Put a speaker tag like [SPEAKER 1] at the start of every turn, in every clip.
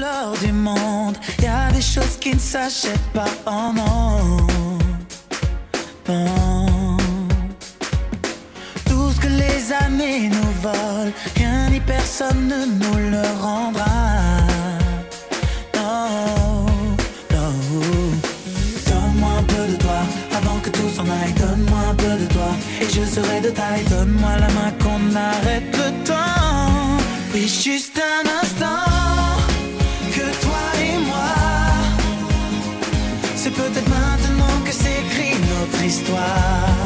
[SPEAKER 1] l'or du monde. Y a des choses qui ne s'achètent pas en. Non. Tout ce que les années nous volent, rien ni personne ne nous le rendra. Donne-moi un peu de toi avant que tout s'en aille. Donne-moi un peu de toi et je serai de taille. Donne-moi la main qu'on arrête le temps. Oui, juste un histoire.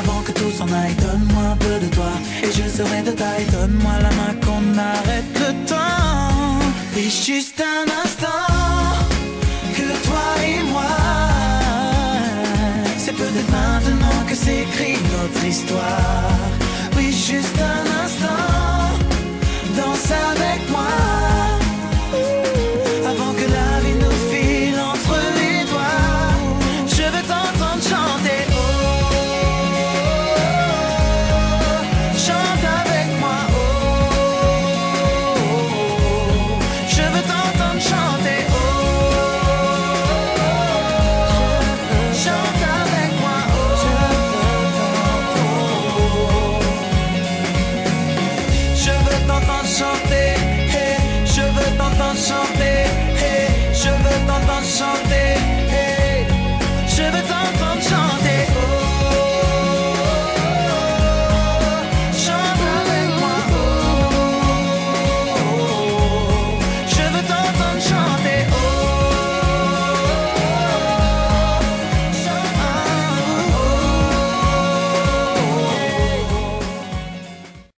[SPEAKER 1] Avant que tout s'en aille. Donne-moi un peu de toi et je serai de taille. Donne-moi la main qu'on arrête le temps. Et juste un instant que toi et moi. C'est peut-être maintenant que s'écrit notre histoire.